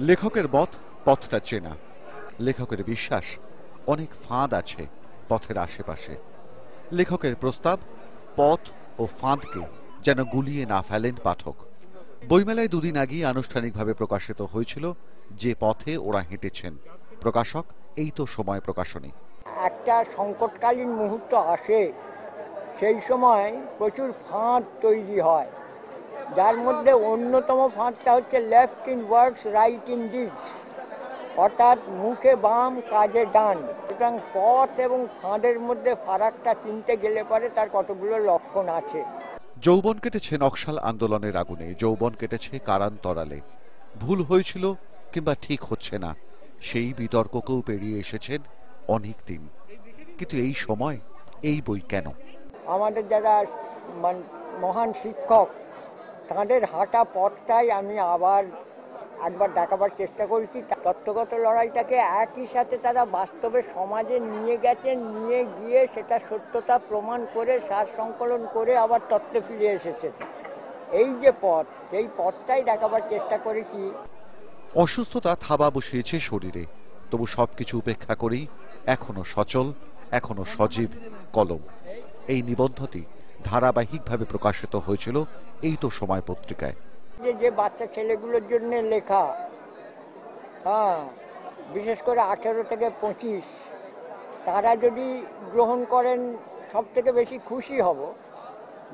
লেখকের মত পথটা চেনা। লেখকের বিশ্বাস অনেক ফাঁদ আছে পথের আশেপাশে। লেখকের প্রস্তাব পথ ও ফাঁদকে যেন গুলিয়ে না ফেলেন পাঠক। বইমেলায় দুদিন আগেই আনুষ্ঠানিকভাবে প্রকাশিত হয়েছিল যে পথে ওরা হেঁটেছেন। প্রকাশক, এই তো সময় প্রকাশনী। একটা সংকটকালীন মুহূর্ত আসে। সেই সময় প্রচুর ফাঁদ তৈরি হয়। যার মধ্যে অন্যতম ফাঁদটা হচ্ছে left in works right in deeds অর্থাৎ মুখে বাম কাজে ডান। সুতরাং পথ এবং ফাঁদের মধ্যে ফারাকটা চিনতে গেলে পরে তার কতগুলো লক্ষণ আছে। যৌবন কেটেছে নকশাল আন্দোলনের আগুনে যৌবন কেটেছে কারান্তরালে ভুল হয়েছিল কিংবা ঠিক হচ্ছে না সেই বিতর্ককেও পেরিয়ে এসেছেন অনেক দিন। কিন্তু এই সময় এই বই কেন? আমাদের যারা মহান শিক্ষক তাদের হাঁটা পথটাই আমি আবার একবার দেখাবার চেষ্টা করেছি। তত্ত্বগত লড়াইটাকে একই সাথে তারা বাস্তবে সমাজে নিয়ে গেছেন নিয়ে গিয়ে সেটা সত্যতা প্রমাণ করে, সার সংকলন করে আবার তত্ত্বে ফিরে এসেছেন এই যে পথ, সেই পথটাই দেখাবার চেষ্টা করেছি। অসুস্থতা থাবা বসিয়েছে শরীরে। তবু সবকিছু উপেক্ষা করেই এখনও সচল, এখনও সজীব কলম। এই নিবন্ধটি ধারাবাহিকভাবে প্রকাশিত হয়েছিল এই তো সময় পত্রিকায়। যে যে বাচ্চা ছেলেগুলোর জন্য লেখা হ্যাঁ বিশেষ করে আঠেরো থেকে পঁচিশ, তারা যদি গ্রহণ করেন সব থেকে বেশি খুশি হব,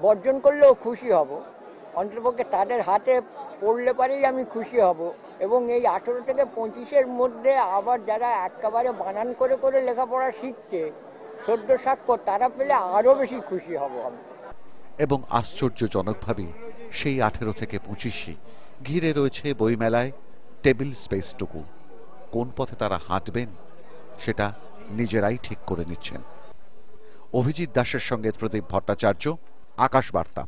বর্জন করলেও খুশি হব, অন্ততপক্ষে তাদের হাতে পড়লে পারেই আমি খুশি হব। এবং এই আঠেরো থেকে পঁচিশের মধ্যে আবার যারা একেবারে বানান করে করে লেখাপড়া শিখছে, সদ্য স্বাক্ষর তারা পেলে আরও বেশি খুশি হব আমি। এবং আশ্চর্যজনকভাবে, সেই আঠেরো থেকে পঁচিশে ঘিরে রয়েছে বইমেলায় টেবিল স্পেসটুকু। কোন পথে তারা হাঁটবেন, সেটা নিজেরাই ঠিক করে নিচ্ছেন। অভিজিৎ দাসের সঙ্গে প্রদীপ ভট্টাচার্য আকাশ বার্তা